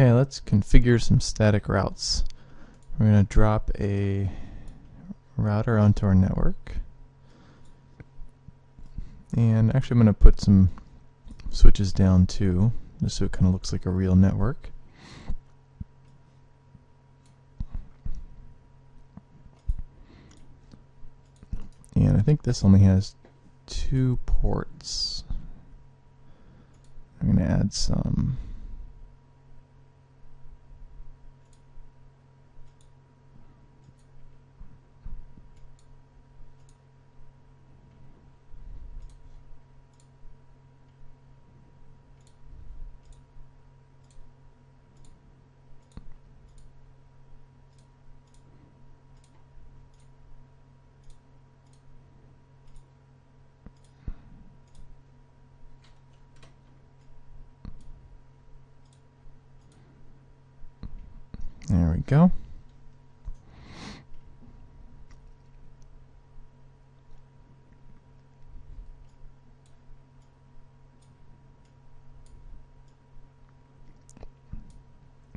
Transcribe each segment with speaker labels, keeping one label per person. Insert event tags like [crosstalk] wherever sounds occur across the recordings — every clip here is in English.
Speaker 1: Okay, let's configure some static routes. We're going to drop a router onto our network. And actually I'm going to put some switches down too, just so it kind of looks like a real network. And I think this only has two ports. I'm going to add some There we go.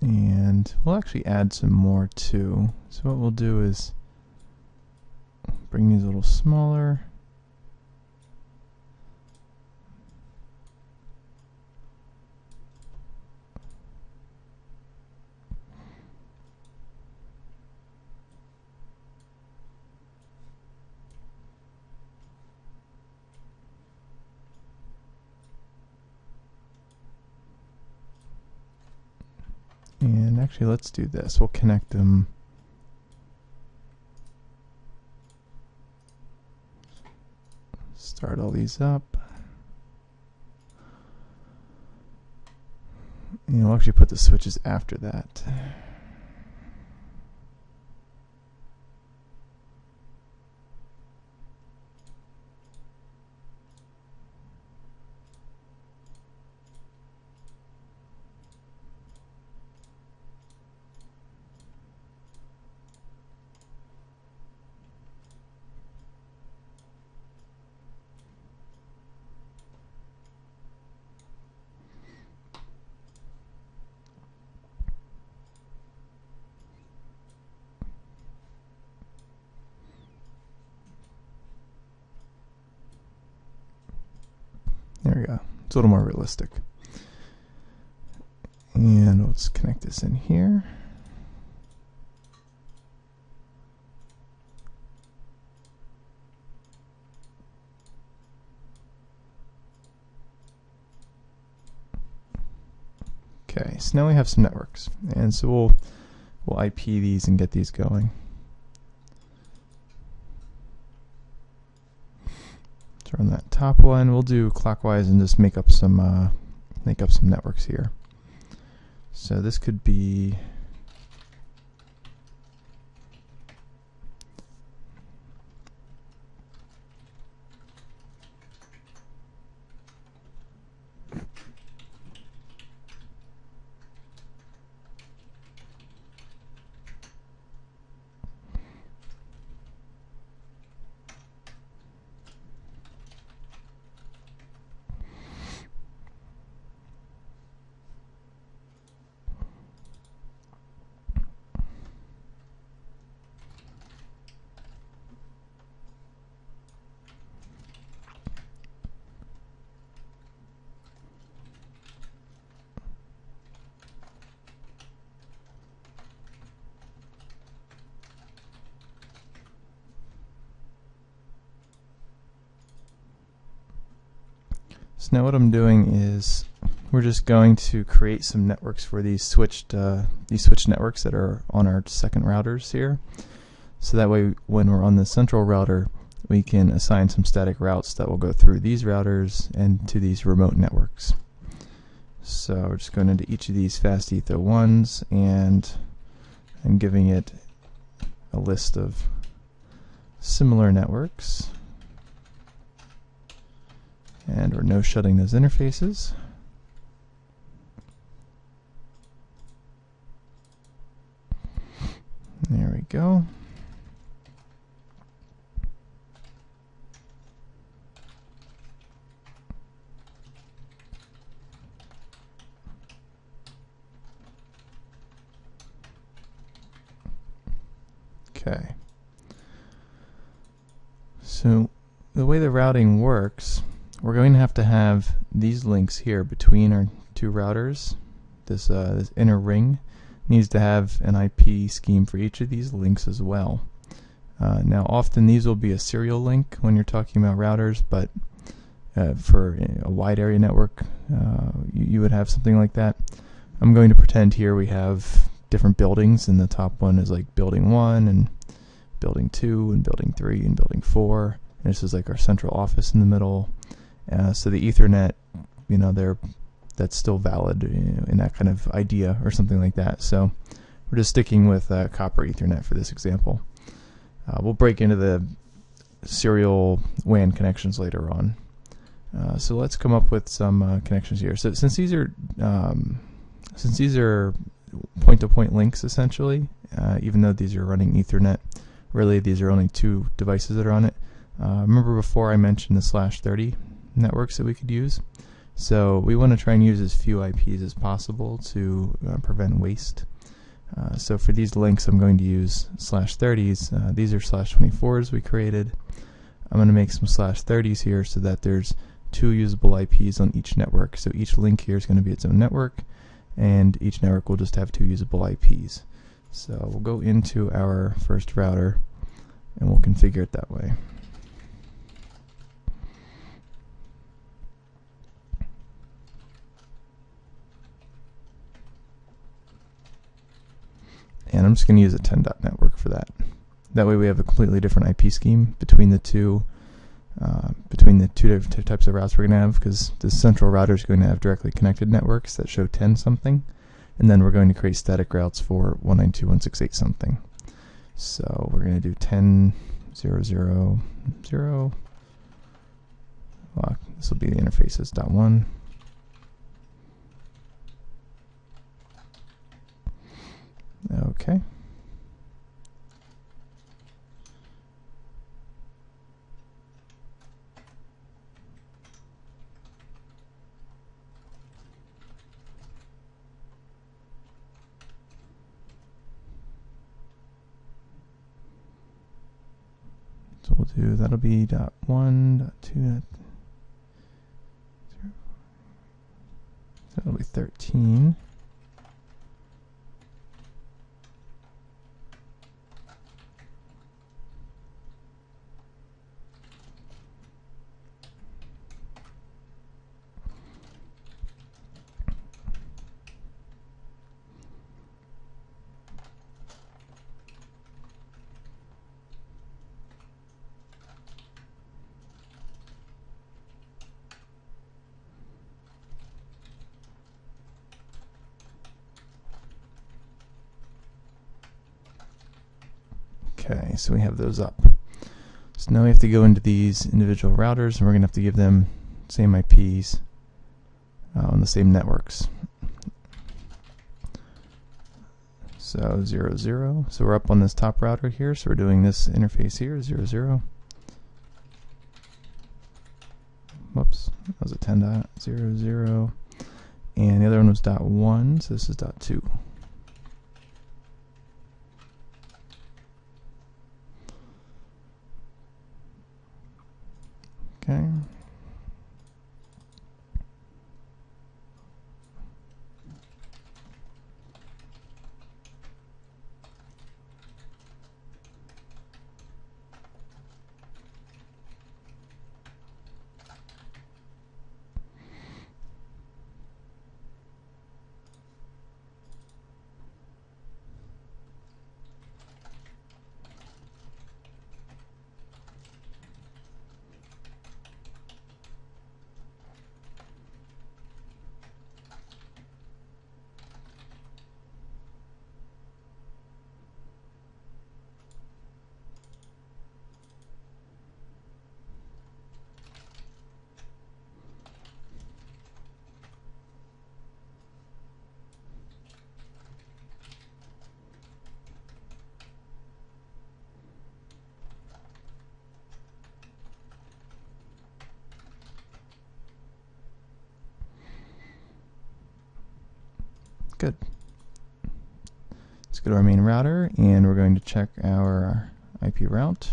Speaker 1: And we'll actually add some more too. So what we'll do is bring these a little smaller. Actually, let's do this. We'll connect them. Start all these up. And we'll actually put the switches after that. There we go. It's a little more realistic. And let's connect this in here. Okay, so now we have some networks. And so we'll we'll IP these and get these going. On that top one, we'll do clockwise and just make up some uh, make up some networks here. So this could be Now what I'm doing is we're just going to create some networks for these switched uh, these switched networks that are on our second routers here. So that way when we're on the central router we can assign some static routes that will go through these routers and to these remote networks. So we're just going into each of these fast etho ones and I'm giving it a list of similar networks and we're no shutting those interfaces. There we go. Okay. So the way the routing works we're going to have to have these links here between our two routers. This, uh, this inner ring needs to have an IP scheme for each of these links as well. Uh, now often these will be a serial link when you're talking about routers, but uh, for a wide area network uh, you, you, would have something like that. I'm going to pretend here we have different buildings and the top one is like building 1 and building 2 and building 3 and building 4 and this is like our central office in the middle. Uh, so the Ethernet, you know, they're that's still valid you know, in that kind of idea or something like that. So we're just sticking with uh, copper Ethernet for this example. Uh, we'll break into the serial WAN connections later on. Uh, so let's come up with some uh, connections here. So since these are um, since these are point-to-point -point links essentially, uh, even though these are running Ethernet, really these are only two devices that are on it. Uh, remember before I mentioned the slash 30 networks that we could use? So we want to try and use as few IPs as possible to uh, prevent waste. Uh, so for these links I'm going to use slash 30s. Uh, these are slash 24s we created. I'm going to make some slash 30s here so that there's two usable IPs on each network. So each link here is going to be its own network and each network will just have two usable IPs. So we'll go into our first router and we'll configure it that way. I'm just going to use a 10 dot network for that. That way we have a completely different IP scheme between the two uh, between the two different types of routes we're going to have because the central router is going to have directly connected networks that show 10 something and then we're going to create static routes for 192.168 something. So we're going to do 10 0 0 0 well, this will be the interfaces dot one Okay. So we'll do that'll be dot one, dot two, dot zero. That'll be thirteen. Okay, so we have those up. So now we have to go into these individual routers and we're going to have to give them same IPs uh, on the same networks. So 0, 0. So we're up on this top router here, so we're doing this interface here, 0, 0. Whoops, that was a 10 dot, 0, 0. And the other one was dot 1, so this is dot 2. Good. Let's go to our main router and we're going to check our IP route.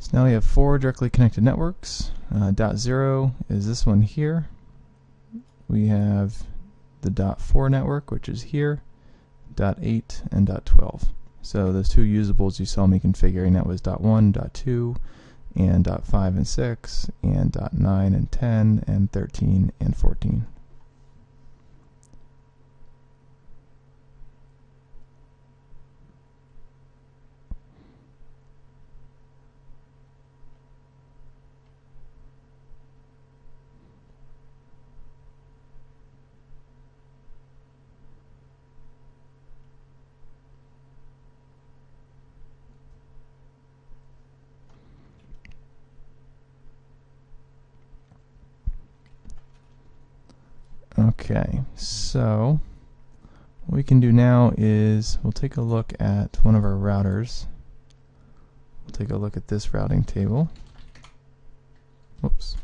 Speaker 1: So now we have four directly connected networks. Uh, dot zero is this one here. We have the dot four network, which is here, dot eight and dot 12. So those two usables you saw me configuring, that was dot one, dot two, and dot five and six, and dot nine and 10, and 13 and 14. So what we can do now is we'll take a look at one of our routers. We'll take a look at this routing table. Whoops.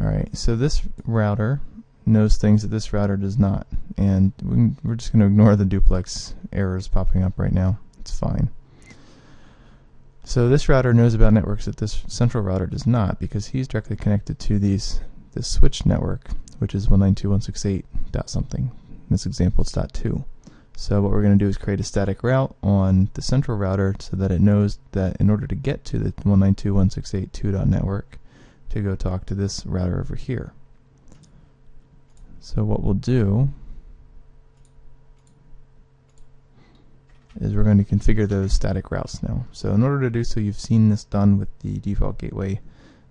Speaker 1: Alright, so this router knows things that this router does not. And we are just going to ignore the duplex errors popping up right now. It's fine. So this router knows about networks that this central router does not because he's directly connected to these this switch network, which is 192.168 dot something. In this example, it's dot two. So what we're going to do is create a static route on the central router so that it knows that in order to get to the 192.168.2 network, to go talk to this router over here. So what we'll do is we're going to configure those static routes now. So in order to do so, you've seen this done with the default gateway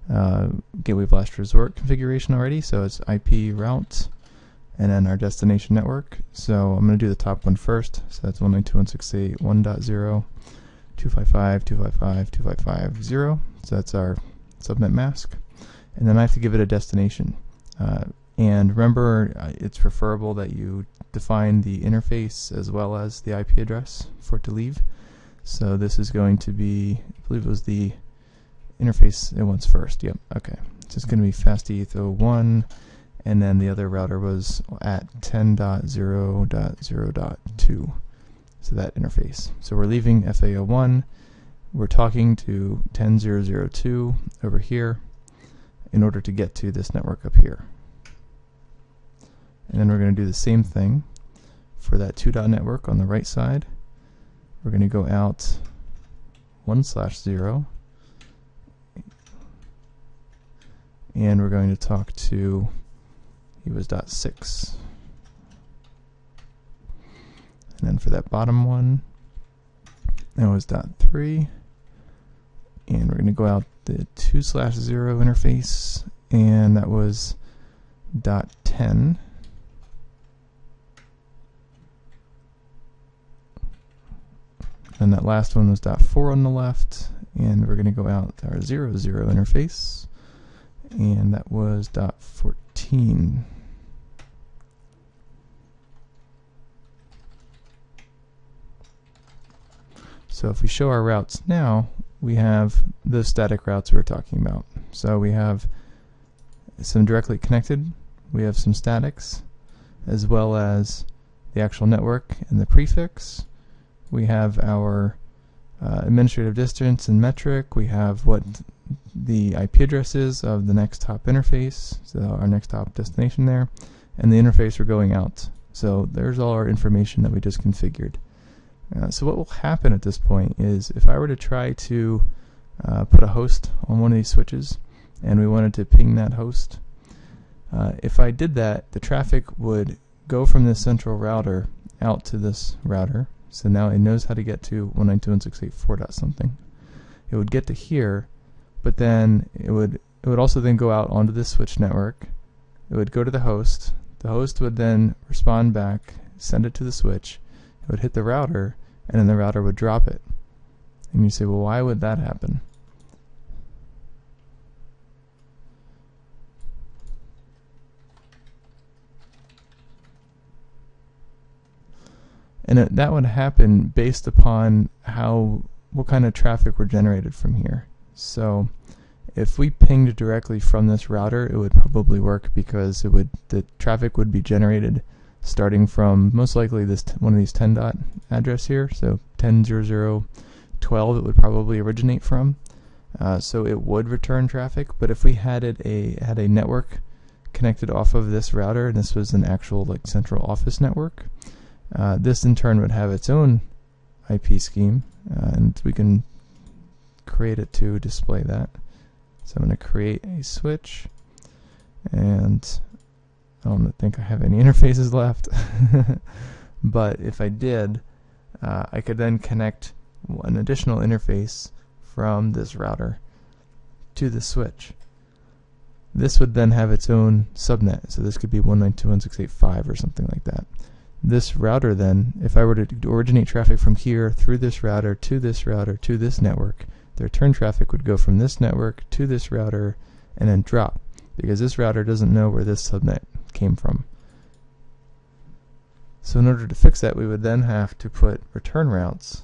Speaker 1: uh, gateway of last resort configuration already. So it's IP route and then our destination network. So I'm going to do the top one first. So that's 192.168.1.0, 255.255.255.0. So that's our subnet mask. And then I have to give it a destination. Uh, and remember, uh, it's preferable that you define the interface as well as the IP address for it to leave. So this is going to be, I believe it was the interface it wants first. Yep, okay. So it's going to be fasteth01, and then the other router was at 10.0.0.2. So that interface. So we're leaving FA01. We're talking to 10.0.0.2 over here in order to get to this network up here. And then we're going to do the same thing for that 2 dot network on the right side. We're going to go out 1 slash 0 and we're going to talk to he was dot 6 and then for that bottom one that was dot 3 and we're going to go out the 2 slash 0 interface. And that was dot 10 And that last one was dot four on the left, and we're going to go out our zero zero interface, and that was dot 14. So if we show our routes now, we have the static routes we were talking about. So we have some directly connected, we have some statics, as well as the actual network and the prefix, we have our uh, administrative distance and metric. We have what the IP addresses of the next hop interface, so our next hop destination there, and the interface we're going out. So there's all our information that we just configured. Uh, so what will happen at this point is if I were to try to uh, put a host on one of these switches and we wanted to ping that host, uh, if I did that, the traffic would go from this central router out to this router so now it knows how to get to 192.168.4 dot something. It would get to here, but then it would it would also then go out onto the switch network. It would go to the host. The host would then respond back, send it to the switch. It would hit the router, and then the router would drop it. And you say, well, why would that happen? and that would happen based upon how what kind of traffic were generated from here. So If we pinged directly from this router, it would probably work because it would the traffic would be generated starting from most likely this one of these 10 dot address here. So 10.00.12 it would probably originate from. Uh, so it would return traffic, but if we had it a had a network connected off of this router, and this was an actual like central office network, uh, this in turn would have its own IP scheme, uh, and we can create it to display that. So I'm going to create a switch, and I don't think I have any [laughs] interfaces left, [laughs] but if I did, uh, I could then connect an additional interface from this router to the switch. This would then have its own subnet, so this could be 192.168.5 or something like that. This router then, if I were to originate traffic from here through this router to this router to this network, the return traffic would go from this network to this router and then drop because this router doesn't know where this subnet came from. So in order to fix that, we would then have to put return routes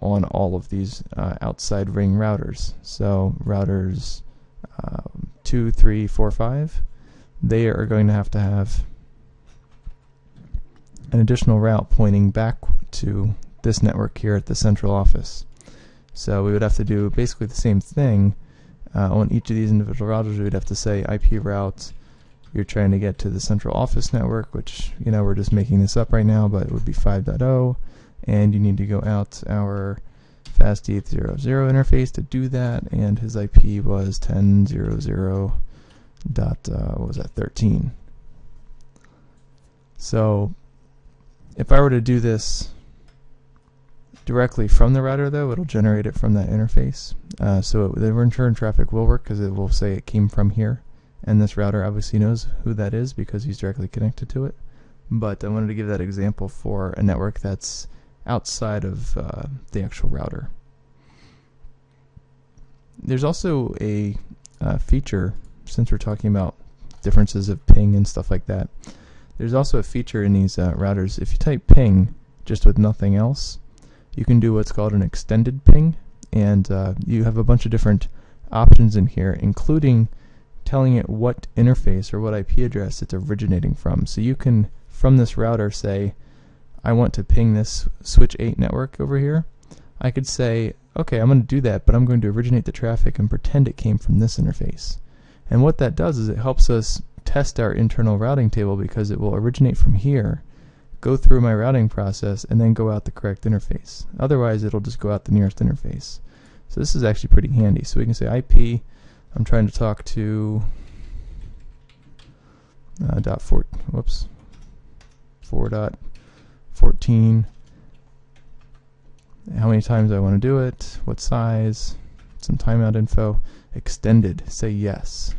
Speaker 1: on all of these uh, outside ring routers. So routers um, 2, 3, 4, 5, they are going to have to have an additional route pointing back to this network here at the central office. So we would have to do basically the same thing uh, on each of these individual routers. We would have to say IP route you're trying to get to the central office network, which, you know, we're just making this up right now, but it would be 5.0 and you need to go out our fast 800 interface to do that. And his IP was 10.00 dot uh, what was that 13 so if I were to do this directly from the router though it'll generate it from that interface uh, so it, the return traffic will work because it will say it came from here and this router obviously knows who that is because he's directly connected to it but I wanted to give that example for a network that's outside of uh, the actual router. There's also a uh, feature, since we're talking about differences of ping and stuff like that, there's also a feature in these uh, routers. If you type ping just with nothing else, you can do what's called an extended ping, and uh, you have a bunch of different options in here, including telling it what interface or what IP address it's originating from. So you can, from this router, say, I want to ping this switch 8 network over here, I could say, okay, I'm going to do that, but I'm going to originate the traffic and pretend it came from this interface. And what that does is it helps us test our internal routing table because it will originate from here, go through my routing process, and then go out the correct interface. Otherwise, it'll just go out the nearest interface. So this is actually pretty handy. So we can say IP, I'm trying to talk to uh, dot four, whoops, four dot 14 how many times I want to do it, what size, some timeout info, extended, say yes.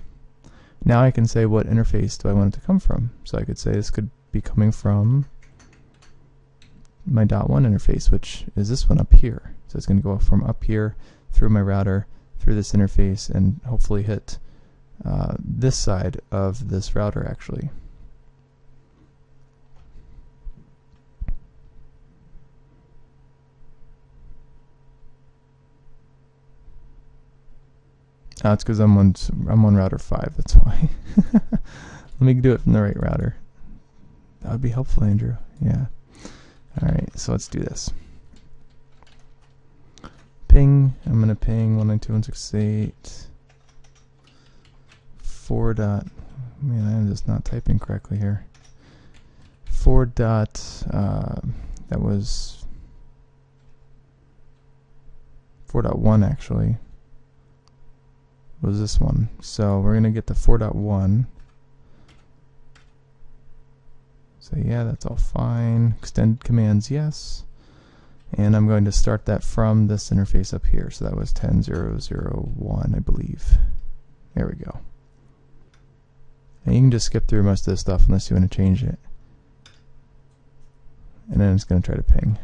Speaker 1: Now I can say what interface do I want it to come from. So I could say this could be coming from my dot one interface, which is this one up here. So it's going to go from up here through my router, through this interface, and hopefully hit uh, this side of this router actually. Oh, it's because I'm on I'm on router five. That's [laughs] why. Let me do it from the right router. That would be helpful, Andrew. Yeah. All right. So let's do this. Ping. I'm gonna ping one nine two one six eight four dot. Man, I'm just not typing correctly here. Four dot. Uh, that was 4.1 actually was this one. So we're going to get the 4.1. So yeah, that's all fine. Extended commands, yes. And I'm going to start that from this interface up here. So that was 10.0.0.1, I believe. There we go. And you can just skip through most of this stuff unless you want to change it. And then it's going to try to ping.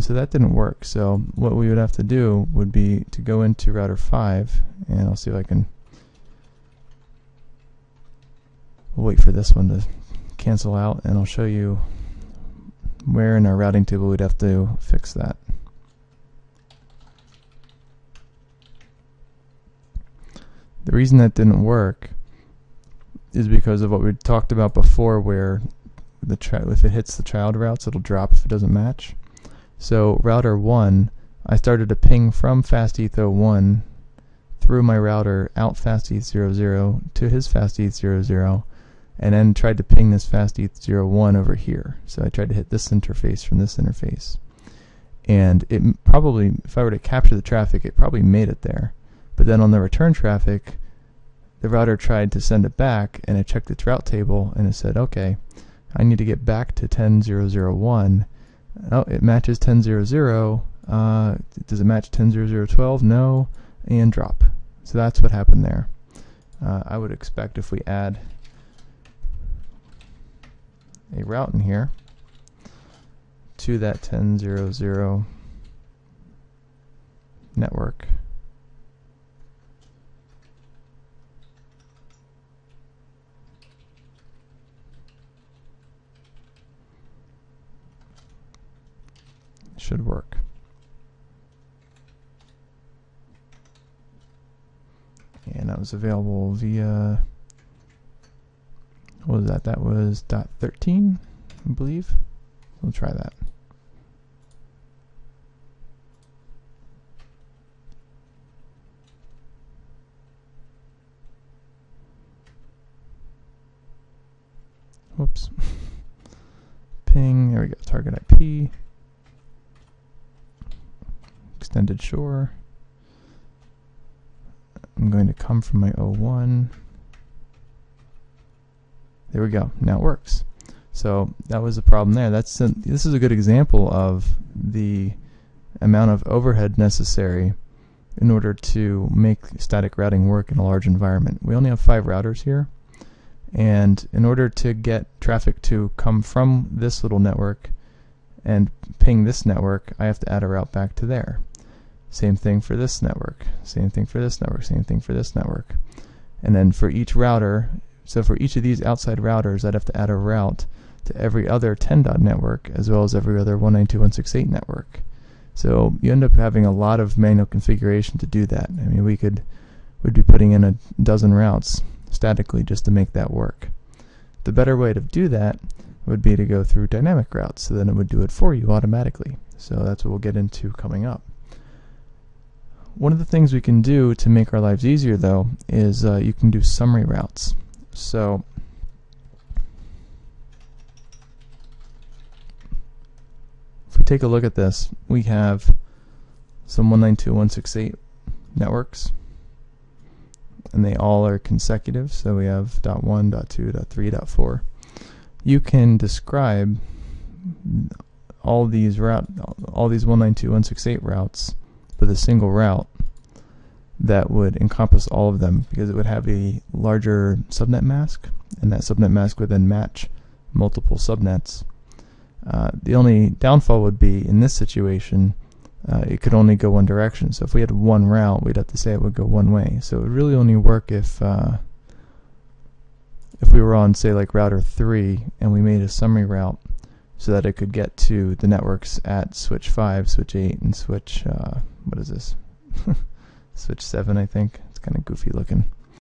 Speaker 1: And so that didn't work. So what we would have to do would be to go into router 5, and I'll see if I can wait for this one to cancel out, and I'll show you where in our routing table we'd have to fix that. The reason that didn't work is because of what we talked about before where the if it hits the child routes it'll drop if it doesn't match. So router 1, I started a ping from fasteth01 through my router out fasteth00 to his fasteth00 and then tried to ping this fasteth01 over here. So I tried to hit this interface from this interface. And it probably, if I were to capture the traffic, it probably made it there. But then on the return traffic, the router tried to send it back, and it checked its route table, and it said, okay, I need to get back to 10001. Oh, it matches 1000. Uh, does it match 100012? No, and drop. So that's what happened there. Uh, I would expect if we add a route in here to that 1000 network. Should work. And that was available via what was that? That was dot 13, I believe. We'll try that. Whoops. [laughs] Ping, there we go, target IP. Extended shore. I'm going to come from my O1. There we go. Now it works. So that was the problem there. That's a, this is a good example of the amount of overhead necessary in order to make static routing work in a large environment. We only have five routers here and in order to get traffic to come from this little network and ping this network I have to add a route back to there. Same thing for this network, same thing for this network, same thing for this network. And then for each router so for each of these outside routers, I'd have to add a route to every other 10 dot network as well as every other 192.168 network. So you end up having a lot of manual configuration to do that. I mean, we could we'd be putting in a dozen routes statically just to make that work. The better way to do that would be to go through dynamic routes, so then it would do it for you automatically. So that's what we'll get into coming up. One of the things we can do to make our lives easier, though, is uh, you can do summary routes. So if we take a look at this, we have some 192.168 networks and they all are consecutive. So we have dot one dot two dot three dot four. You can describe all these route all these 192.168 routes with a single route that would encompass all of them because it would have a larger subnet mask and that subnet mask would then match multiple subnets. Uh, the only downfall would be in this situation uh, it could only go one direction. So if we had one route we'd have to say it would go one way. So it would really only work if uh, if we were on say like router 3 and we made a summary route so that it could get to the networks at switch 5, switch 8 and switch uh, what is this [laughs] switch 7 I think. It's kind of goofy looking